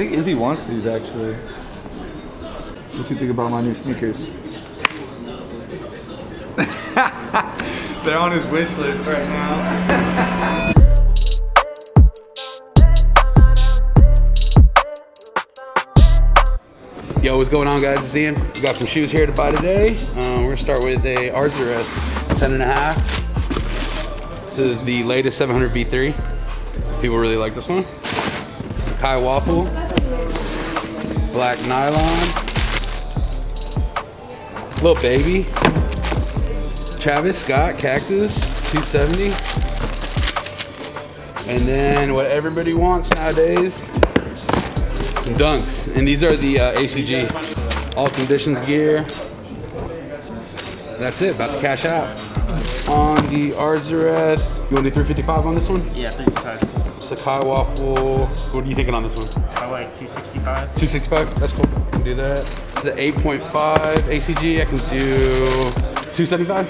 think Izzy wants these actually. What do you think about my new sneakers? They're on his wish list right now. Yo, what's going on guys? It's Ian. We got some shoes here to buy today. Um, we're gonna start with a Arzareth 10 and a half. This is the latest 700 V3. People really like this one. Sacai Waffle. Black nylon. Little baby. Travis Scott Cactus 270. And then what everybody wants nowadays, some dunks. And these are the uh, ACG all conditions gear. That's it, about to cash out. On the Arzareth, you want to do 355 on this one? Yeah, 35. Sacai Waffle, what are you thinking on this one? I like 265. 265, that's cool. I can do that. It's the 8.5 ACG, I can do 275?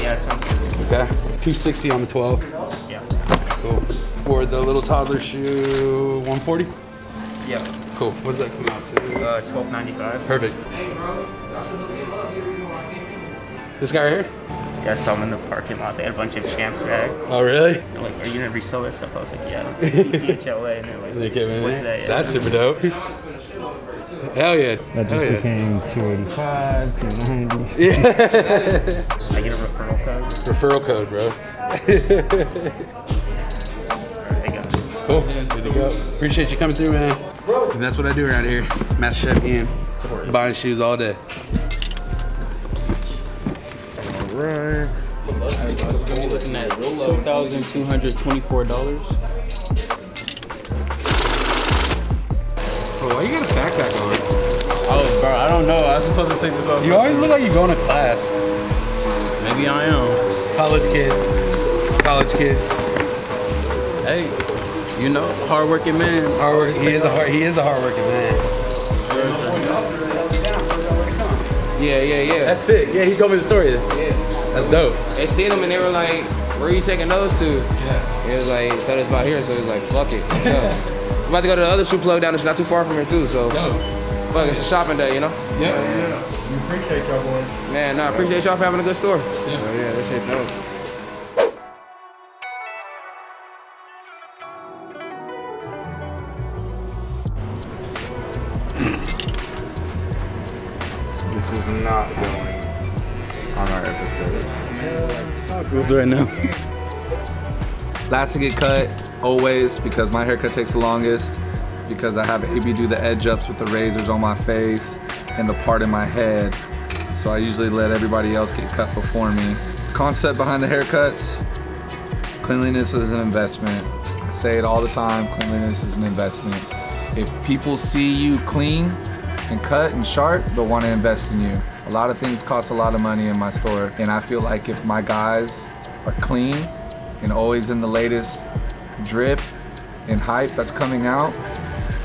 Yeah, sounds good. Okay. 260 on the 12. Yeah. Cool. For the little toddler shoe, 140? Yeah. Cool. What does that come out to? Uh, 1295. Perfect. Hey, bro. This guy right here? Yeah, I saw them in the parking lot. They had a bunch of champs bag. Oh, really? They're like, are you gonna resell this stuff? I was like, yeah. ETHLA. And they're like, They came in what's there? that? Yeah. That's super dope. Hell yeah. That just Hell yeah. became 285, 290. Yeah. I get a referral code. Referral code, bro. They got it. Cool. Good to go. Appreciate you coming through, man. And that's what I do around here. Master Chef Ian. Buying shoes all day. All right. We're looking at two thousand two hundred twenty-four dollars. Oh, why you got a backpack on? Oh, bro, I don't know. I was supposed to take this off. You always look like you're going to class. Maybe I am. College kids. College kids. Hey, you know, hardworking man. Hard work. He is a hard. He is a hardworking man. Yeah, yeah, yeah. That's sick. Yeah, he told me the story. yeah. That's dope. They seen him and they were like, "Where are you taking those to?" Yeah. He was like, "Tell us about here." So he was like, "Fuck it." I'm about to go to the other shoe plug down. It's not too far from here too. So fuck, it's a shopping day, you know. Yeah, yeah. We appreciate y'all boys. Man, nah, appreciate y'all for having a good store. Yeah, yeah, that shit dope. Right now? Last to get cut, always, because my haircut takes the longest, because I have AB do the edge ups with the razors on my face and the part in my head. So I usually let everybody else get cut before me. Concept behind the haircuts, cleanliness is an investment. I say it all the time, cleanliness is an investment. If people see you clean and cut and sharp, they'll want to invest in you. A lot of things cost a lot of money in my store, and I feel like if my guys are clean and always in the latest drip and hype that's coming out,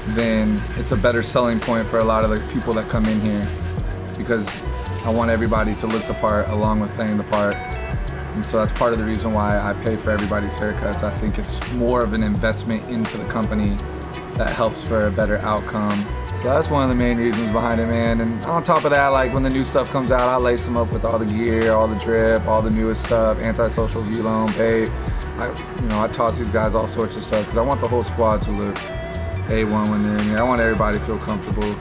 then it's a better selling point for a lot of the people that come in here because I want everybody to look the part along with playing the part. And so that's part of the reason why I pay for everybody's haircuts. I think it's more of an investment into the company that helps for a better outcome. So that's one of the main reasons behind it, man. And on top of that, like when the new stuff comes out, I lace them up with all the gear, all the drip, all the newest stuff, antisocial Vlone, bait. I, you know, I toss these guys all sorts of stuff because I want the whole squad to look A1 when they're in here. I want everybody to feel comfortable.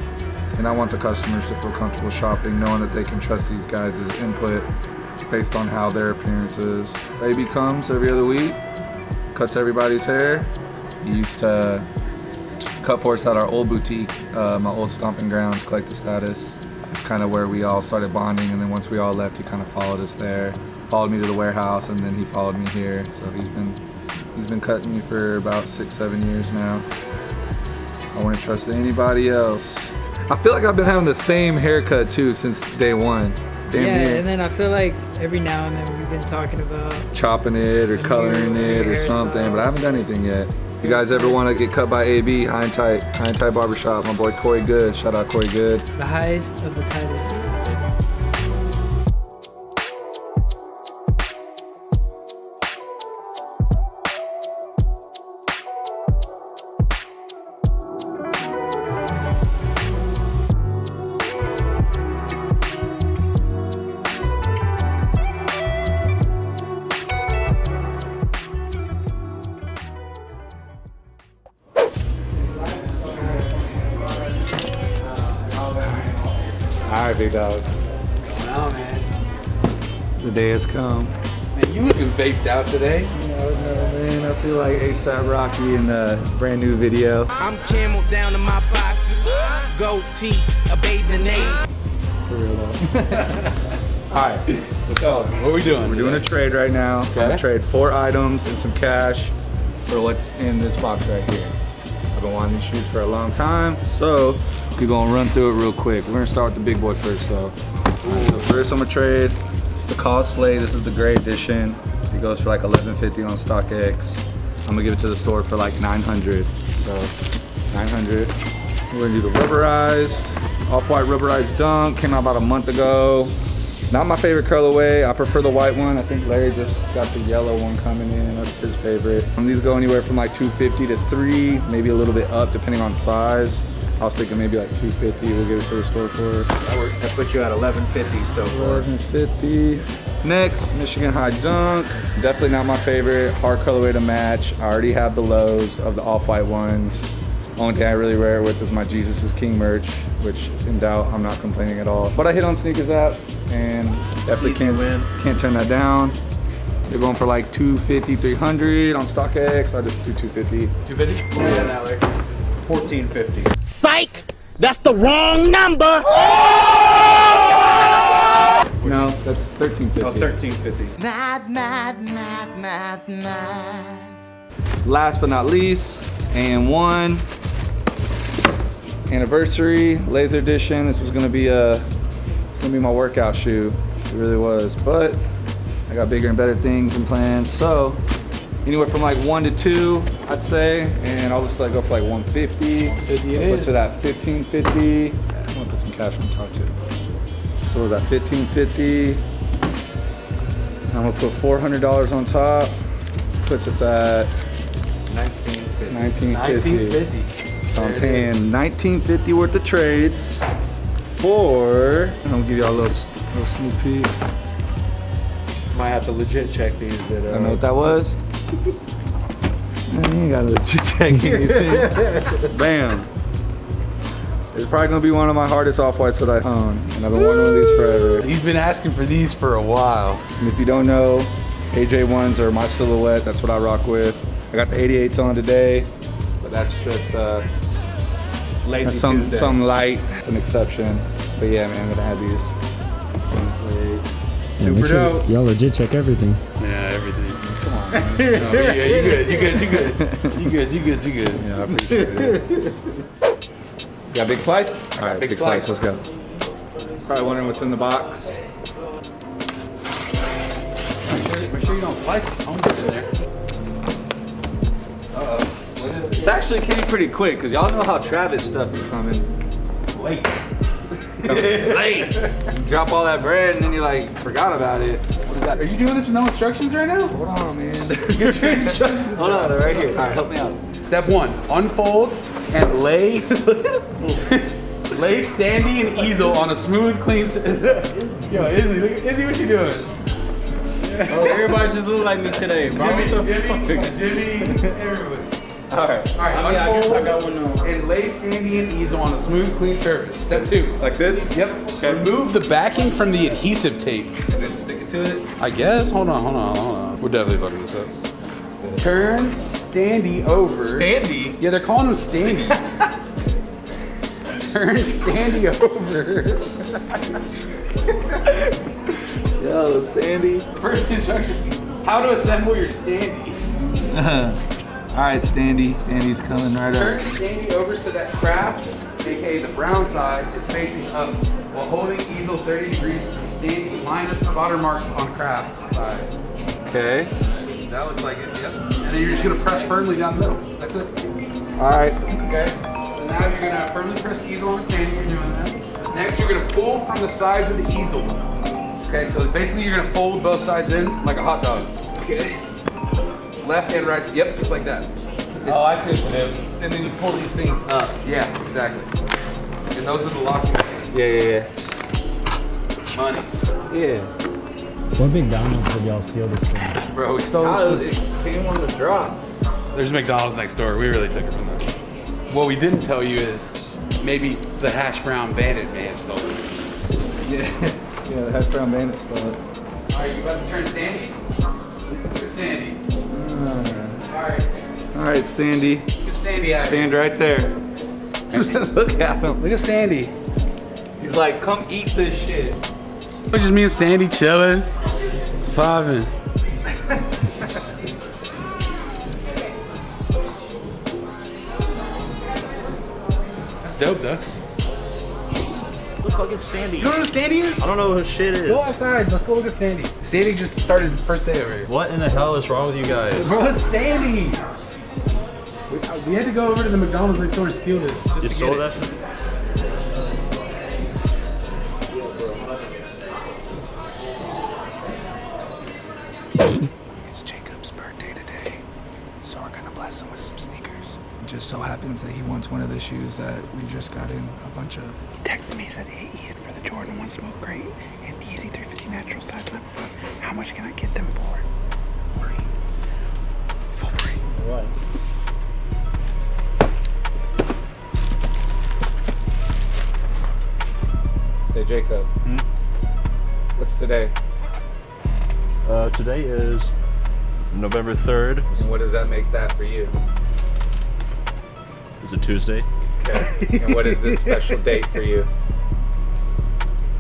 And I want the customers to feel comfortable shopping, knowing that they can trust these guys' input based on how their appearance is. Baby comes every other week, cuts everybody's hair. He used to cut for us at our old boutique, uh, my old stomping grounds, collective status. It's Kind of where we all started bonding, and then once we all left, he kind of followed us there. Followed me to the warehouse, and then he followed me here. So he's been he's been cutting me for about six, seven years now. I wouldn't trust anybody else. I feel like I've been having the same haircut too since day one. Damn yeah, near. and then I feel like every now and then we've been talking about chopping it or coloring it or something, but I haven't done anything yet. You guys ever want to get cut by AB? High and Tight, High and Tight Barbershop. My boy Corey Good. Shout out Corey Good. the highest of the tightest. Big dog. No, man. The day has come. Man, you looking vaped out today. No, no, man. I feel like ASAP Rocky in the brand new video. I'm camel down to my boxes. Gold teeth, a bathing ape. For real though. All right, let's go. What are we doing? We're doing a trade right now. I'm gonna trade four items and some cash for what's in this box right here. I've been wanting these shoes for a long time, so we're gonna run through it real quick. We're gonna start with the big boy first, right, so first, I'm gonna trade the KAWS Slay. This is the gray edition. It goes for like 11.50 on StockX. I'm gonna give it to the store for like 900. So 900. We're gonna do the rubberized, off-white rubberized dunk. Came out about a month ago. Not my favorite colorway. I prefer the white one. I think Larry just got the yellow one coming in. That's his favorite. And these go anywhere from like 250 to three, maybe a little bit up depending on size. I was thinking maybe like 250. We'll give it to the store for. That, worked, that puts you at 1150 so far. 1150. Next, Michigan High Dunk. Definitely not my favorite. Hard colorway to match. I already have the lows of the off-white ones. Only thing I really wear it with is my Jesus is King merch, which in doubt, I'm not complaining at all. But I hit on Sneakers app and definitely Easy can't, win. can't turn that down. They're going for like 250, 300 on StockX. I just do 250. 250? Yeah, now, Larry. 1450. Psych! That's the wrong number! No, that's 1350. Oh, 1350. Math, math, math, math, math. last but not least, and one anniversary laser edition. This was gonna be a gonna be my workout shoe. It really was, but I got bigger and better things and plans. So anywhere from like one to two, I'd say, and I'll just like go for like 150. 50 it put is. to that 1550. I'm gonna put some cash on top too. So was that 1550? I'm gonna put $400 on top. Puts us at 1950. 1950. So I'm paying 1950 worth of trades for. I'm gonna give y'all a little, little sneak peek. Might have to legit check these, but uh, I know what that was. Man, you ain't gotta legit check anything. Bam. It's probably gonna be one of my hardest off-whites that I own, and I've been wanting one of these forever. He's been asking for these for a while. And if you don't know, AJ1s are my silhouette. That's what I rock with. I got the 88s on today, but that's just uh, Lazy that's some Tuesday. some light. It's an exception. But yeah, man, I'm gonna have these. Yeah, make Super sure dope. Y'all legit check everything. Yeah, everything. Come on, man. No, yeah, you good, you good, you good. You good, you good, you good. Yeah, I appreciate it. Got a big slice? All right, big big, slice. slice. Let's go. Probably wondering what's in the box. Make sure you don't slice the phones in there. Actually came pretty quick because y'all know how Travis stuff be coming late. late. You drop all that bread and then you like forgot about it. What is that? Are you doing this with no instructions right now? Hold on, man. Get your instructions. Hold on, they're right here. All right, help me out. Step one, unfold and lay, lay standy and easel on a smooth, clean. s- Yo, Izzy, look, Izzy, what you doing? Oh, everybody just look like me today, bro. Jimmy, Jimmy. Jimmy, everybody. All right. All right, I mean, I guess I unfold got one uh, and lay standy and easel on a smooth, clean surface. Step two. Like this? Yep. Okay. Remove the backing from the adhesive tape. And then stick it to it. I guess. Hold on, hold on, hold on. We're definitely fucking this up. Turn standy over. Standy. Yeah, they're calling him standy. Turn standy over. Yo, Standy. First instructions: How to assemble your standy. Uh-huh. All right, Standy. Standy's coming right up. Turn up. standy over so that craft, aka the brown side, is facing up, while holding easel 30 degrees from standy. Line up the spotter marks on craft side. Okay. That looks like it. Yep. And then you're just gonna press firmly down the middle. That's it. All right. Okay. So now you're gonna firmly press easel on standing. You're doing that. Next, you're gonna pull from the sides of the easel. Okay. So basically, you're gonna fold both sides in like a hot dog. Okay. Left and right. Yep, just like that. Oh, I see what it is. And then you pull these things up. Yeah, exactly. And those are the locking mechanisms. Yeah, yeah, Money, yeah. Yeah. What McDonald's did y'all steal this from? bro. We stole How this. it came on the drop. There's McDonald's next door. We really took it from them. What we didn't tell you is maybe the hash brown bandit man stole it. Yeah, yeah, the hash brown bandit stole it. All right, you about to turn Sandy? Look at standy. All right, All right, Standy. look at standy out here. Stand right there. Look at him. Look at standy. He's like, come eat this shit. It's just me and Standy chilling. It's popping. That's dope though. Who the fuck is Sandy? You know what Standy is? I don't know who shit is. Go outside. Let's go look at Standy. Standy just started his first day over here. What in the hell is wrong with you guys? Bro, it's Standy. We, uh, we had to go over to the McDonald's next door to steal this. Just You to get stole it. that shit? Just so happens that he wants one of the shoes that we just got in a bunch of. Texted me, said, hey Ian, for the Jordan 1 Smoke Grey and Yeezy 350 Natural Size Number 5, how much can I get them for? Free. For free. What? Say, Jakob. Hmm? What's today? Uh, today is November 3rd. And what does that make that for you? Is it Tuesday? Okay. and what is this special date for you?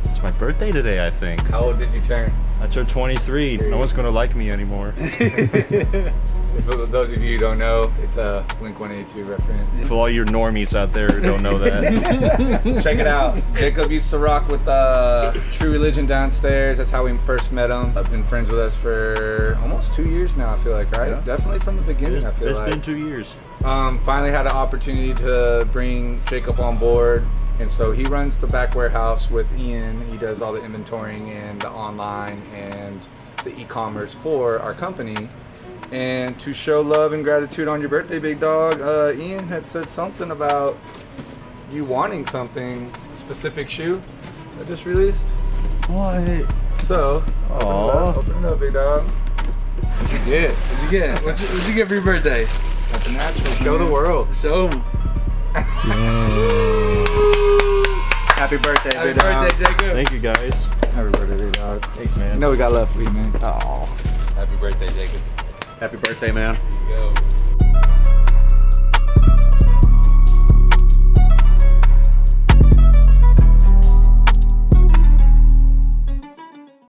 It's my birthday today, I think. How old did you turn? I turned 23. No one's gonna like me anymore. For those of you who don't know, it's a Blink 182 reference. For all your normies out there who don't know that. So check it out. Jakob used to rock with uh, True Religion downstairs. That's how we first met him. I've been friends with us for almost two years now. I feel like, right? Yeah. Definitely from the beginning. I feel It's like. been two years. Um, finally had an opportunity to bring Jakob on board. And so he runs the back warehouse with Ian. He does all the inventorying and the online and the e-commerce for our company. And to show love and gratitude on your birthday, big dog, uh, Ian had said something about you wanting something specific shoe that just released. What? So, open it up, open it up, big dog. What'd you get? What'd you get? What'd you, what'd you get for your birthday? Nothing natural. Show the world. Show him. Mm. Happy birthday, Happy big dog. birthday, Jakob. Thank you guys. Happy birthday, big dog. Thanks, man. You know we got love for you, man. Aw. Happy birthday, Jakob. Happy birthday, man. Go.